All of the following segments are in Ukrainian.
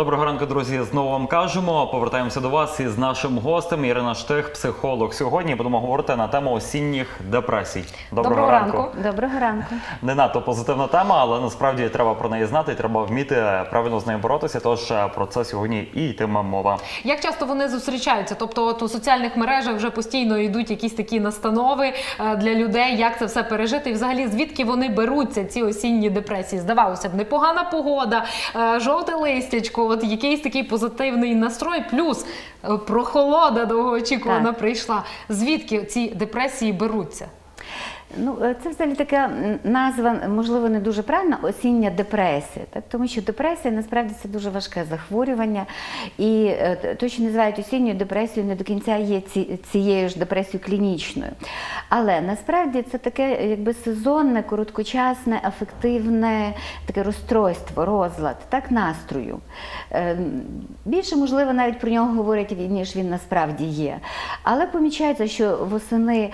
Доброго ранку, друзі. Знову вам кажемо. Повертаємося до вас із нашим гостем Ірина Штих, психолог. Сьогодні будемо говорити на тему осінніх депресій. Доброго ранку. Доброго ранку. Не надто позитивна тема, але насправді треба про неї знати. і Треба вміти правильно з нею боротися. Тож е, про це сьогодні і йтиме мова. Як часто вони зустрічаються? Тобто, от у соціальних мережах вже постійно йдуть якісь такі настанови е, для людей, як це все пережити, і взагалі звідки вони беруться, ці осінні депресії? Здавалося б, непогана погода, е, жовте листячко, от якийсь такий позитивний настрой, плюс е, прохолода довгоочікувана прийшла. Звідки ці депресії беруться? Ну, е, це взагалі така назва, можливо, не дуже правильна, осіння депресія. Так? Тому що депресія насправді це дуже важке захворювання. І е, т- те, що називають осінньою депресією, не до кінця є цією ж депресією клінічною. Але насправді це таке якби сезонне, короткочасне, афективне таке розстройство, розлад, так, настрою. Е, Більше, можливо, навіть про нього говорять, ніж він насправді є. Але помічається, що восени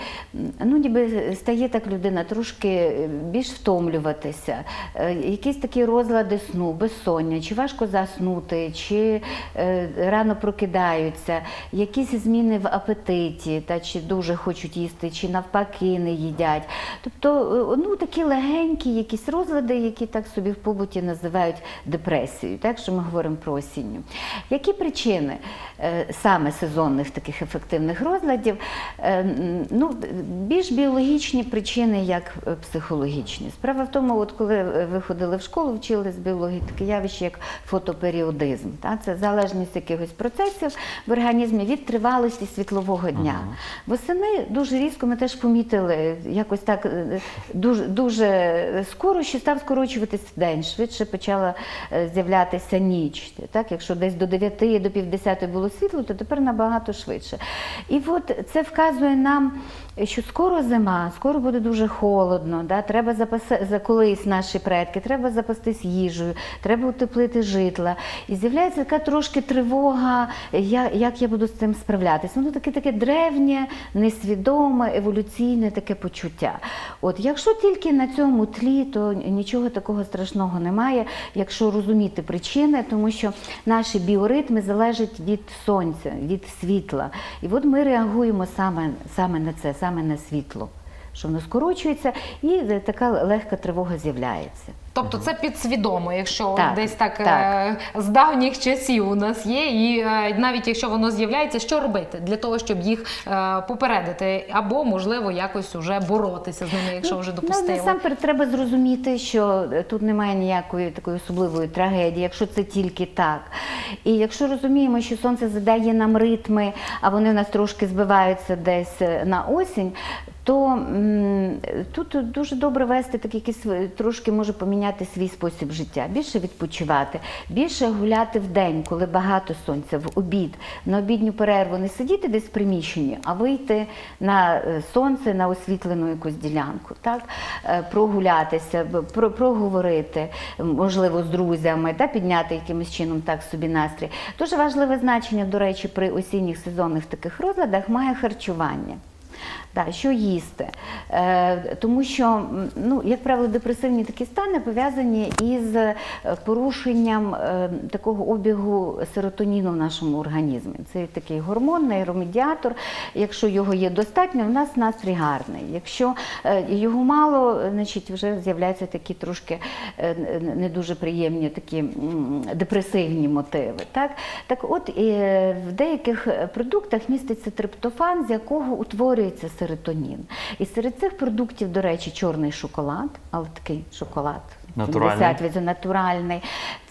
ну, ніби стає так людина трошки е, більш втомлюватися, е, якісь такі розлади сну, безсоння, чи важко заснути, чи е, рано прокидаються, якісь зміни в апетиті, та чи дуже хочуть їсти, чи навпаки не їдять. Тобто, ну такі легенькі якісь розлади, які так собі в побуті називають депресією, так що ми говоримо про осінню. Які причини саме сезонних таких ефективних розладів? Ну, більш біологічні причини, як е, психологічні. Справа в тому, от коли е, ви ходили в школу, вчили з біології таке явище, як фотоперіодизм. Та? Це залежність якихось процесів в організмі від тривалості світлового дня. Восени дуже різко ми теж помітили, якось так е, дуже, дуже скоро, що став скорочуватись день, швидше почала з'являтися ніч. Так? Якщо десь до 9 до півдесятої було світло, то тепер набагато швидше. І от це вказує нам, що скоро зима, скоро буде дуже холодно, да? треба запаси, за колись наші предки, треба запастись їжею, треба утеплити житла. І з'являється така трошки тривога, я, як я буду з цим справлятися. Воно таке таке древнє, несвідоме, еволюційне таке почуття. От якщо тільки на цьому тлі, то нічого такого страшного немає, якщо розуміти причини, тому що наші біоритми залежать від сонця, від світла. І от ми реагуємо саме, саме на це, саме на світло. Що воно скорочується, і е, така легка тривога з'являється. Тобто це підсвідомо, якщо Так, десь так, так. е, з давніх часів у нас є, і е, навіть якщо воно з'являється, що робити для того, щоб їх попередити, або можливо якось уже боротися з ними, якщо вже Ну, насамперед треба зрозуміти, що тут немає ніякої такої особливої трагедії, якщо це тільки так. І якщо розуміємо, що сонце задає нам ритми, а вони в нас трошки збиваються десь на осінь. То тут дуже добре вести такий якийсь трошки може поміняти свій спосіб життя, більше відпочивати, більше гуляти в день, коли багато сонця, в обід, на обідню перерву, не сидіти десь в приміщенні, а вийти на е, сонце, на освітлену якусь ділянку, так? Е, прогулятися, про, проговорити, можливо, з друзями, та підняти якимось чином так собі настрій. Дуже важливе значення, до речі, при осінніх сезонних таких розладах має харчування. Так, що їсти? Е, тому що, ну, як правило, депресивні такі стани пов'язані із е, порушенням е, такого обігу серотоніну в нашому організмі. Це такий гормон, нейромедіатор. Якщо його є достатньо, в нас настрій гарний. Якщо е, його мало, значить вже з'являються такі трошки е, не дуже приємні, такі м, депресивні мотиви. Так, так от е, в деяких продуктах міститься триптофан, з якого утворюється серотонін. І серед цих продуктів, до речі, чорний шоколад, але такий шоколад. Натуральний. 70% натуральний.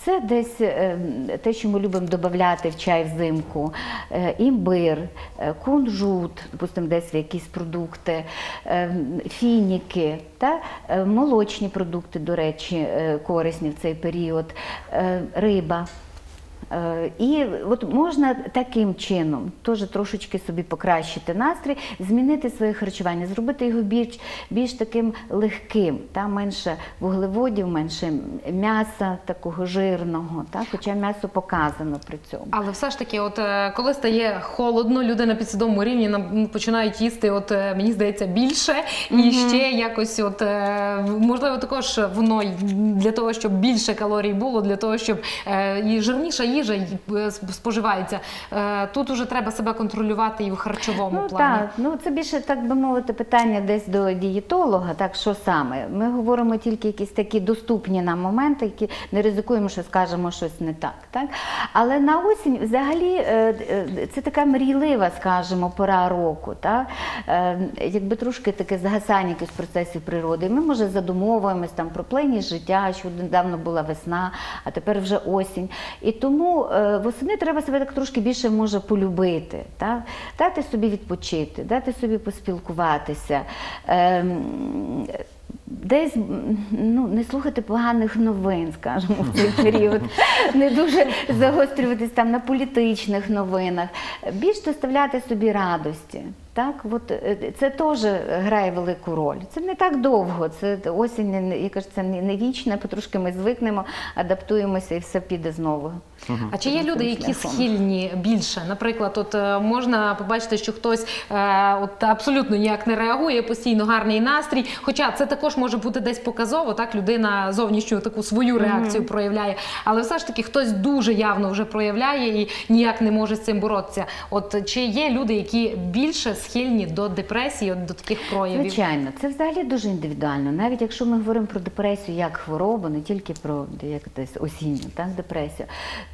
Це десь е, те, що ми любимо додати в чай взимку, е, імбир, е, кунжут, допустимо, десь якісь продукти, фініки, та? молочні продукти, до речі, корисні в цей період, риба. Е, І от можна таким чином теж трошечки собі покращити настрій, змінити своє харчування, зробити його більш, більш таким легким, та менше вуглеводів, менше м'яса такого жирного, та хоча м'ясо показано при цьому. Але все ж таки, от е, коли стає холодно, люди на підсвідомому рівні починають їсти, от е, мені здається, більше і ще якось, от можливо, також воно для того, щоб більше калорій було, для того, щоб і жирніша їжа е, споживається. Е, Тут уже треба себе контролювати і в харчовому Ну плані. так, ну це більше так би мовити питання десь до дієтолога. Так що саме? Ми говоримо тільки якісь такі доступні нам моменти, які не ризикуємо, що скажемо щось не так. Так, але на осінь взагалі е, це така мрійлива, скажімо, пора року. Так? Якби трошки таке згасання якихось процесів природи. Ми може задумовуємось там про плинність життя, що недавно була весна, а тепер вже осінь. І тому е, восени треба себе так трошки більше може полюбити, так? дати собі відпочити, дати собі поспілкуватися. Ем, Десь ну, не слухати поганих новин, скажімо, в цей період, не дуже загострюватись там на політичних новинах, більш доставляти собі радості. Так, от е, це теж грає велику роль. Це не так довго. Це осінь, я кажу, це не не вічне, потрошки ми звикнемо, адаптуємося і все піде знову. А чи є люди, які схильні більше? Наприклад, от е, можна побачити, що хтось е, от абсолютно ніяк не реагує, постійно гарний настрій. Хоча це також може бути десь показово, так людина зовнішню таку свою реакцію проявляє. Але все ж таки хтось дуже явно вже проявляє і ніяк не може з цим боротися. От чи є люди, які більше схильні до депресії, до таких проявів? Звичайно, це взагалі дуже індивідуально. Навіть якщо ми говоримо про депресію як хворобу, не тільки про як десь осінню так, депресію,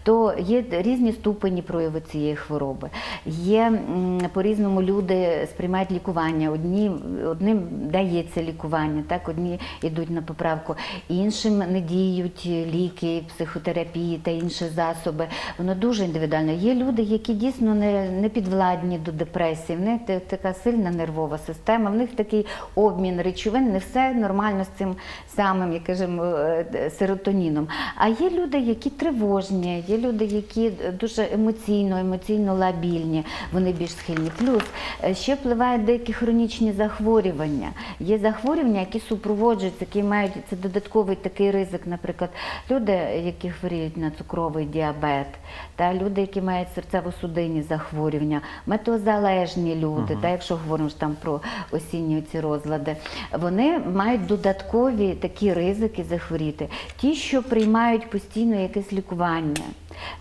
то є різні ступені прояви цієї хвороби. Є по-різному люди сприймають лікування. Одні, одним дається лікування, так, одні йдуть на поправку, іншим не діють ліки, психотерапії та інші засоби. Воно дуже індивідуально. Є люди, які дійсно не, не підвладні до депресії. В них та- така сильна нервова система, в них такий обмін речовин, не все нормально з цим самим, як кажемо, е, серотоніном. А є люди, які тривожні, є люди, які дуже емоційно, емоційно лабільні, вони більш схильні. Плюс е, ще впливають деякі хронічні захворювання. Є захворювання, які супроводжуються, які мають це додатковий такий ризик, наприклад, люди, які хворіють на цукровий діабет, та люди, які мають серцево-судинні захворювання, метеозалежні люди, та якщо говоримо там про осінні ці розлади, вони мають додаткові такі ризики захворіти. Ті, що приймають постійно якесь лікування.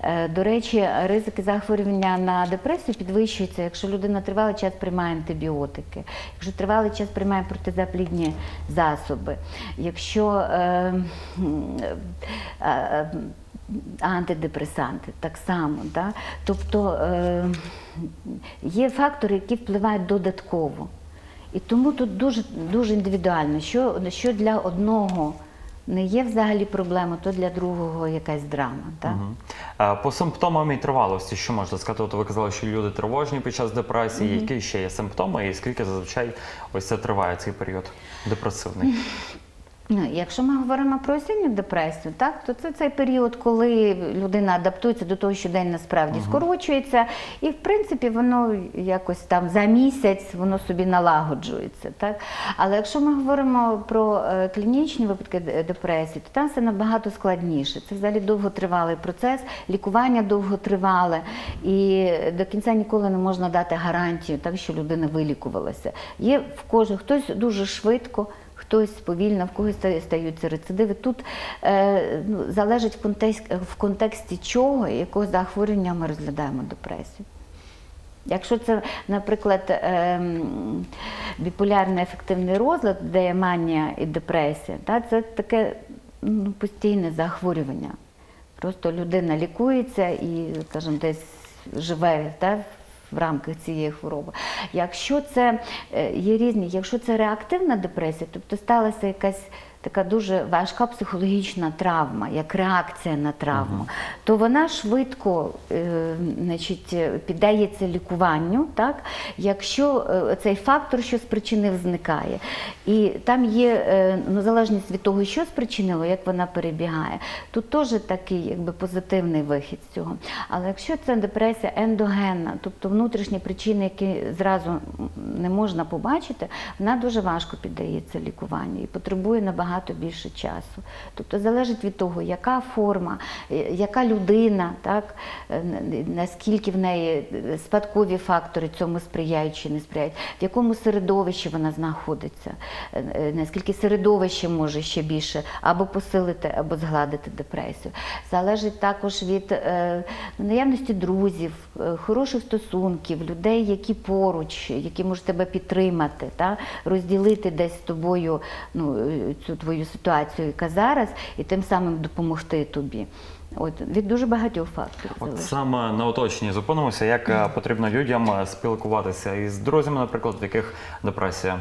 Е, До речі, ризики захворювання на депресію підвищуються, якщо людина тривалий час приймає антибіотики, якщо тривалий час приймає протизаплідні засоби, якщо е, е, е, антидепресанти так само. Да? Тобто е, є фактори, які впливають додатково. І тому тут дуже, дуже індивідуально, що, що для одного не є взагалі проблема, то для другого якась драма. Так? Е, По симптомам і тривалості, що можна сказати? От ви казали, що люди тривожні під час депресії. Які ще є симптоми, і скільки зазвичай ось це триває цей період депресивний? Ну, якщо ми говоримо про осінню депресію, так то це цей період, коли людина адаптується до того, що день насправді скорочується, і в принципі воно якось там за місяць воно собі налагоджується. Так? Але якщо ми говоримо про е, клінічні випадки депресії, то там все набагато складніше. Це взагалі довготривалий процес, лікування довготривале, і до кінця ніколи не можна дати гарантію, так що людина вилікувалася. Є в кожного хтось дуже швидко хтось повільно, в когось стаються рецидиви. Тут е, ну, залежить в контексті, в контексті чого і якого захворювання ми розглядаємо депресію. Якщо це, наприклад, ем, біполярний ефективний розлад, де є манія і депресія, це таке ну, постійне захворювання. Просто людина лікується і, скажімо, десь живе в рамках цієї хвороби. Якщо це е, є різні, якщо це реактивна депресія, тобто сталася якась така дуже важка психологічна травма, як реакція на травму, то вона швидко е, значить, піддається лікуванню, так? якщо е, цей фактор, що спричинив, зникає. І там є е, ну, залежність від того, що спричинило, як вона перебігає. Тут теж такий якби, позитивний вихід з цього. Але якщо це депресія ендогенна, тобто внутрішні причини, які зразу не можна побачити, вона дуже важко піддається лікуванню і потребує набагато набагато більше часу. Тобто залежить від того, яка форма, е, яка людина, так, е, наскільки в неї спадкові фактори цьому сприяють чи не сприяють, в якому середовищі вона знаходиться, е, наскільки середовище може ще більше або посилити, або згладити депресію. Залежить також від наявності друзів, хороших стосунків, людей, які поруч, які можуть тебе підтримати, та, розділити десь з тобою ну, цю твою ситуацію, яка зараз, і тим самим допомогти тобі. От, від дуже багатьох факторів. От залежить. саме на оточенні зупинимося, як е, потрібно людям е, спілкуватися із друзями, наприклад, в яких депресія.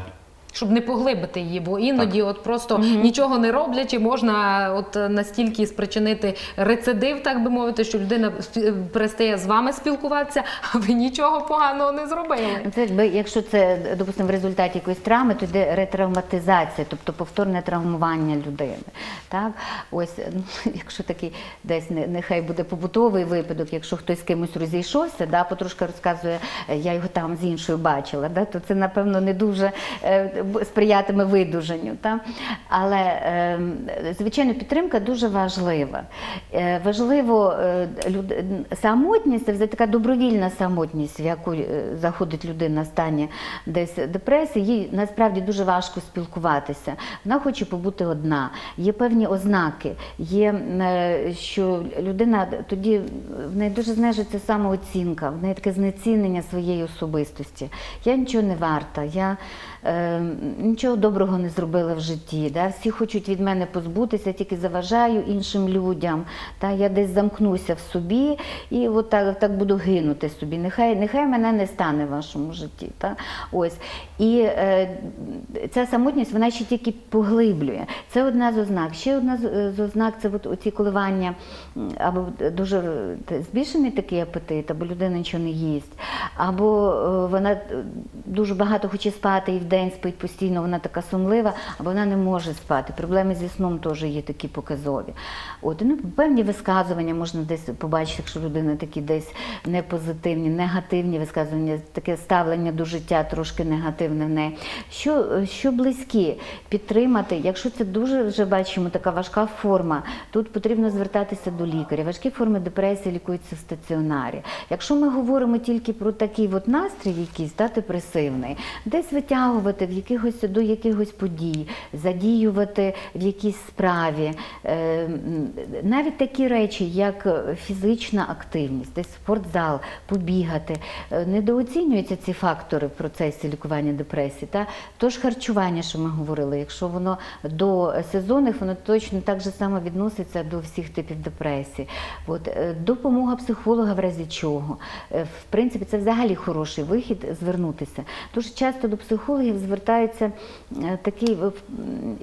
Щоб не поглибити її, бо іноді от просто нічого не роблячи, можна от е, настільки спричинити рецидив, так би мовити, що людина спі- перестає з вами спілкуватися, а ви нічого поганого не зробили. Це якби, якщо це, допустимо, в результаті якоїсь травми, то йде ретравматизація, тобто повторне травмування людини. Так? Ось, ну, якщо такий десь не- нехай буде побутовий випадок, якщо хтось з кимось розійшовся, да, потрошки розказує, «Е, я його там з іншою бачила, да, то це, напевно, не дуже е, сприятиме видужанню. Та? Але, е, звичайно, підтримка дуже важлива. Е, важливо е, самотність, це вже така добровільна самотність, в яку е, заходить людина в стані десь депресії, їй насправді дуже важко спілкуватися. Вона хоче побути одна. Є певні ознаки, є, що людина тоді в неї дуже знижується самооцінка, в неї таке знецінення своєї особистості. Я нічого не варта, я нічого доброго не зробила в житті. Да? Всі хочуть від мене позбутися, тільки заважаю іншим людям. Та? Я десь замкнуся в собі і от так, так буду гинути собі. Нехай, нехай мене не стане в вашому житті. Та? Ось. І е, ця самотність вона ще тільки поглиблює. Це одна з ознак. Ще одна з, ознак це от оці коливання або дуже е, збільшений такий апетит, або людина нічого не їсть, або е, вона е, дуже багато хоче спати і вдень спить постійно, вона така сумлива, або вона не може спати. Проблеми зі сном теж є такі показові. От, ну, певні висказування можна десь побачити, якщо людина такі десь непозитивні, негативні висказування, таке ставлення до життя трошки негативне в неї. Що, що близькі підтримати, якщо це дуже вже бачимо така важка форма, тут потрібно звертатися до лікаря. Важкі форми депресії лікуються в стаціонарі. Якщо ми говоримо тільки про такий от настрій, якийсь та, депресивний, десь витягувати в якихось до якихось подій, задіювати в якійсь справі, е, навіть такі речі, як фізична активність, десь спортзал, побігати, е, недооцінюються ці фактори в процесі лікування депресії. Та? Тож харчування, що ми говорили, якщо воно до сезонних, воно точно так же само відноситься до всіх типів депресії. От, е, допомога психолога в разі чого. В принципі, це взагалі хороший вихід звернутися. Дуже часто до психологів звертається е, такий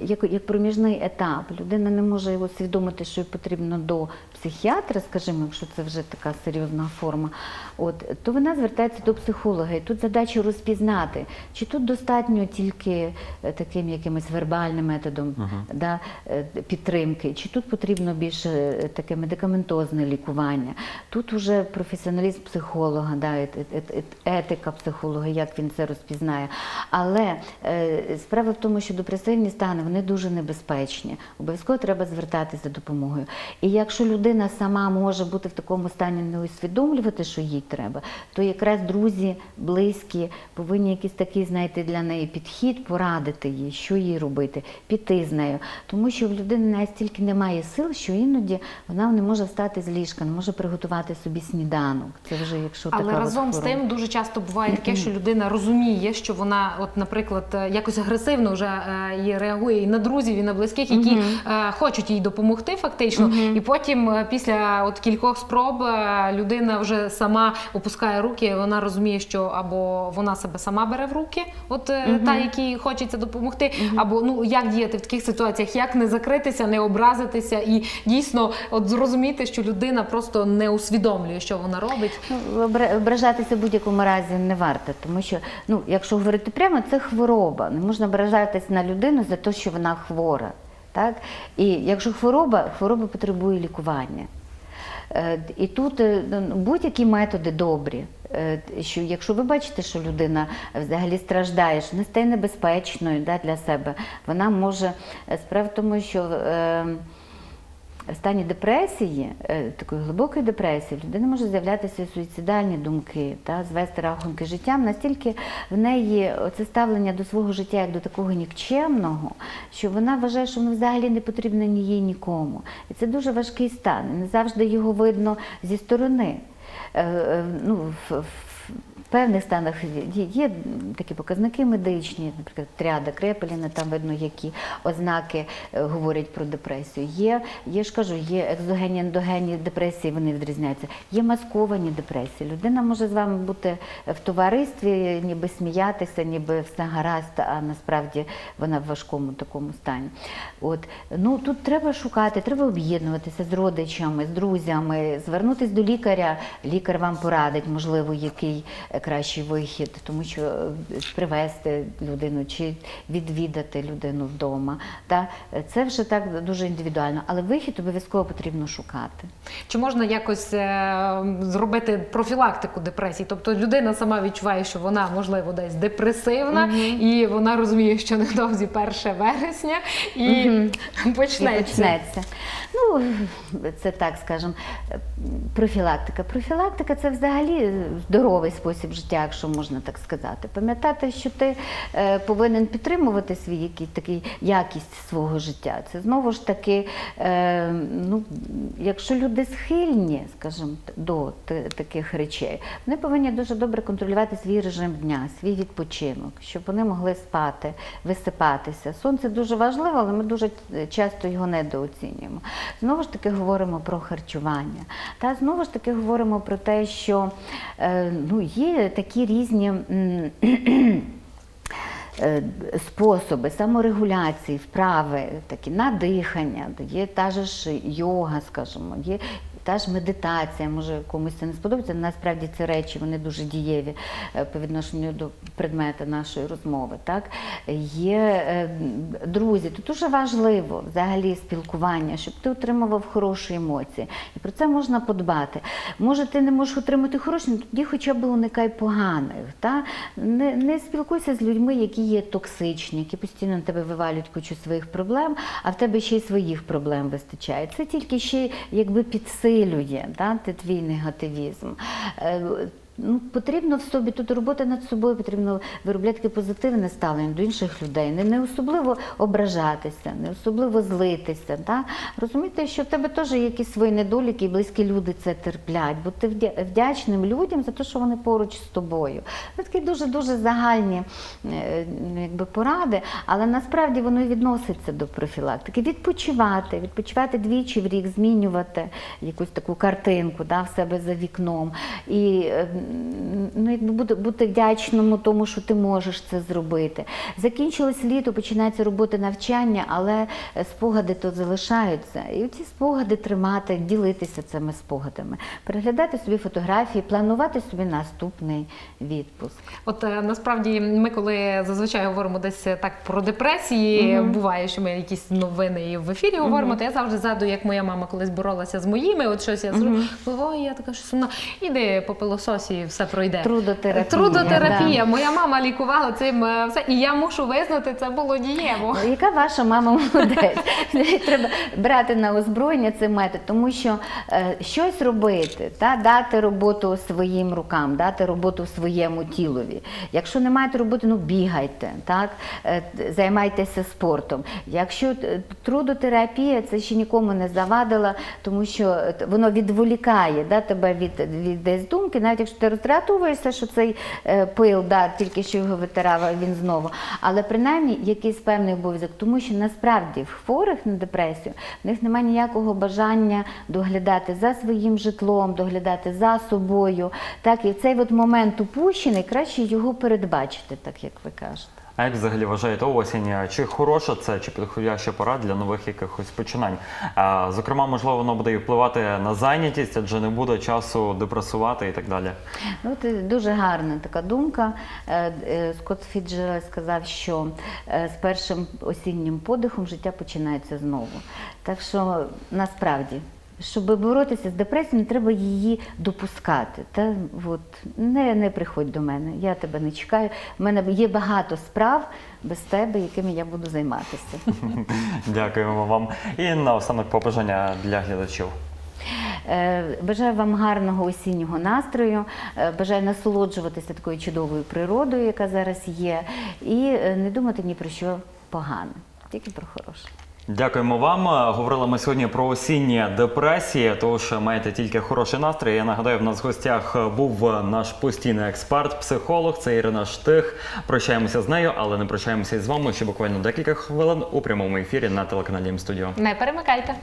як, як проміжний етап. Людина не може його усвідомити, що їй потрібно до психіатра, скажімо, якщо це вже така серйозна форма. От, то вона звертається до психолога. І тут задача розпізнати, чи тут достатньо тільки е, таким якимось вербальним методом да, е, підтримки, чи тут потрібно більше таке медикаментозне лікування. Тут уже професіоналізм психолога, да, ет- ет- ет- етика психолога, як він це розпізнає. Але е, справа в тому, що депресивні стани вони дуже небезпечні. Обов'язково треба звертатися за допомогою. І якщо людина сама може бути в такому стані, не усвідомлювати, що їй треба, то якраз друзі, близькі повинні якийсь такий знайти для неї підхід, порадити їй, що їй робити, піти з нею. Тому що в людини настільки немає сил, що іноді вона не може встати з ліжка, не може приготувати собі сніданок. Це вже якщо Але така разом з тим дуже часто буває таке, що людина розуміє, що вона, от, наприклад, е, якось агресивно вже е, і реагує і на друзів, і на близьких, які е, хочуть їй допомогти, фактично. І потім, після от кількох спроб, людина вже сама опускає руки. Вона розуміє, що або вона себе сама бере в руки, от е, та, якій хочеться допомогти, або ну як діяти в таких ситуаціях, як не закритися, не образитися і дійсно от зрозуміти, що людина просто не усвідомлює, що вона робить. Ну, ображатися в будь-якому разі не варто, тому що, ну, якщо говорити прямо, це хвороба. Не можна ображатись на людину за те, що вона хвора. Так? І якщо хвороба, хвороба потребує лікування. Е, І тут е, ну, будь-які методи добрі. е, що якщо ви бачите, що людина взагалі страждає, що не стає небезпечною да, для себе, вона може справа в тому, що стані депресії, е, такої глибокої депресії, в людини може з'являтися суїцидальні думки, та, звести рахунки життям. Настільки в неї це ставлення до свого життя як до такого нікчемного, що вона вважає, що воно взагалі не потрібно ні їй, нікому. І це дуже важкий стан. Не завжди його видно зі сторони. Е, е, ну, в певних станах є, такі показники медичні, наприклад, тряда Крепеліна, там видно, які ознаки е, говорять про депресію. Є, є ж кажу, є екзогенні, ендогенні депресії, вони відрізняються. Є масковані депресії. Людина може з вами бути в товаристві, ніби сміятися, ніби все гаразд, а насправді вона в важкому такому стані. От ну тут треба шукати, треба об'єднуватися з родичами, з друзями, звернутися до лікаря. Лікар вам порадить, можливо, який е, кращий вихід, тому що е, привезти людину чи відвідати людину вдома. Та е, це вже так дуже індивідуально, але вихід обов'язково потрібно шукати. Чи можна якось е, зробити профілактику депресії? Тобто людина сама відчуває, що вона можливо десь депресивна, і вона розуміє, що невдовзі 1 вересня, і І почнеться. почнеться. Ну, це так скажемо, профілактика. Профілактика це взагалі здоровий спосіб життя, якщо можна так сказати. Пам'ятати, що ти е, повинен підтримувати свій який, такий якість свого життя. Це знову ж таки, е, ну, якщо люди схильні, скажімо, до таких речей, вони повинні дуже добре контролювати свій режим дня, свій відпочинок, щоб вони могли спати, висипатися. Сонце дуже важливо, але ми дуже часто його недооцінюємо. Знову ж таки говоримо про харчування. Та знову ж таки говоримо про те, що е, ну, є такі різні. е, Способи саморегуляції, вправи, такі надихання, є та ж йога, скажімо, є та медитація, може комусь це не сподобається. Насправді ці речі вони дуже дієві е, по відношенню до предмета нашої розмови. Так? Є е, друзі, тут дуже важливо взагалі спілкування, щоб ти отримував хороші емоції. І про це можна подбати. Може, ти не можеш отримати хороші, ну, тоді хоча б уникай поганих. Та? Не, не спілкуйся з людьми, які є токсичні, які постійно на тебе вивалюють кучу своїх проблем, а в тебе ще й своїх проблем вистачає. Це тільки ще якби підсилює та, да, твій негативізм. Ну, потрібно в собі тут робота над собою, потрібно виробляти позитивне ставлення до інших людей, не, не особливо ображатися, не особливо злитися. Та? Розуміти, що в тебе теж якісь свої недоліки, і близькі люди це терплять. Бути вдя- вдячним людям за те, що вони поруч з тобою. Це такі дуже-дуже загальні е, ну, якби, поради, але насправді воно і відноситься до профілактики. Відпочивати, відпочивати двічі в рік, змінювати якусь таку картинку да, в себе за вікном. І е, ну, якби бути, бути вдячному тому, що ти можеш це зробити. Закінчилось літо, починається робота навчання, але е, спогади то залишаються. І ці спогади тримати, ділитися цими спогадами, переглядати собі фотографії, планувати собі наступний відпуск. От е, насправді ми, коли зазвичай говоримо десь е, так про депресії, буває, що ми якісь новини і в ефірі говоримо, то я завжди згадую, як моя мама колись боролася з моїми, от щось я зроблю, ой, я така що сумна. Іди по пилососі, і все пройде. Трудотерапія, Трудотерапія. да. Моя мама лікувала цим е, все, і я мушу визнати, це було дієво. Ну, Яка ваша мама молодець? Треба брати на озброєння цей метод, тому що е, щось робити, та, дати роботу своїм рукам, дати роботу своєму тілові. Якщо не маєте роботи, ну бігайте, так? Е, займайтеся спортом. Якщо е, трудотерапія, це ще нікому не завадила, тому що е, воно відволікає да, тебе від, від десь думки, навіть якщо ти роздратовуєшся, що цей е, пил, да, тільки що його витирав, він знову. Але принаймні якийсь певний обов'язок, тому що насправді в хворих на депресію в них немає ніякого бажання доглядати за своїм житлом, доглядати за собою. Так, і цей от момент упущений, краще його передбачити, так як ви кажете. А як взагалі вважаєте осінь? Чи хороша це, чи підходяща пора для нових якихось починань? Зокрема, можливо, воно буде і впливати на зайнятість, адже не буде часу депресувати і так далі. Ну, це дуже гарна така думка. Е, е, Скотт Фіджеральд сказав, що е, з першим осіннім подихом життя починається знову. Так що насправді щоб боротися з депресією, треба її допускати. Та от не, не приходь до мене, я тебе не чекаю. У мене є багато справ без тебе, якими я буду займатися. Дякуємо вам. І наостанок побажання для глядачів. Е, Бажаю вам гарного осіннього настрою, е, бажаю насолоджуватися такою чудовою природою, яка зараз є, і е, не думати ні про що погане, тільки про хороше. Дякуємо вам. Говорили ми сьогодні про осінні депресії, тож маєте тільки хороший настрій. Я нагадаю, в нас в гостях був наш постійний експерт, психолог. Це Ірина Штих. Прощаємося з нею, але не прощаємося із вами ще буквально декілька хвилин у прямому ефірі на телеканалі М-студіо. Не перемикайте.